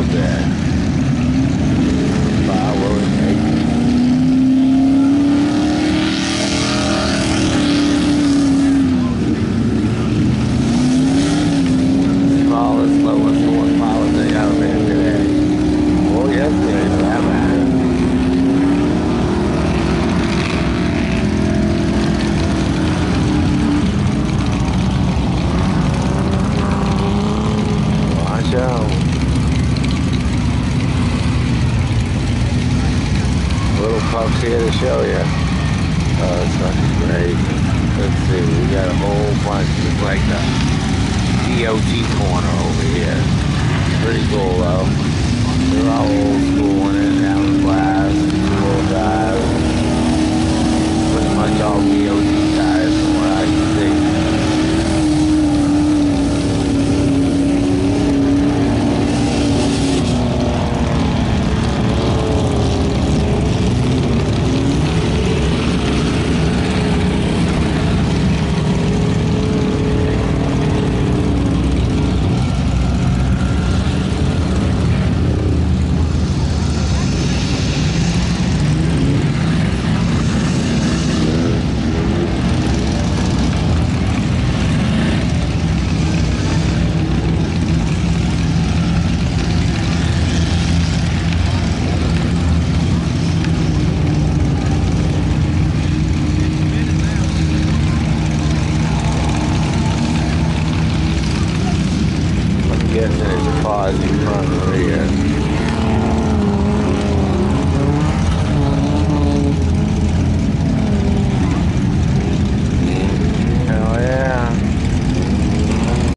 out there. Pups here to show you. Oh, it's fucking great. Let's see, we got a whole bunch of like the DOT corner over here. Pretty cool though. Guessing it's a pause front here.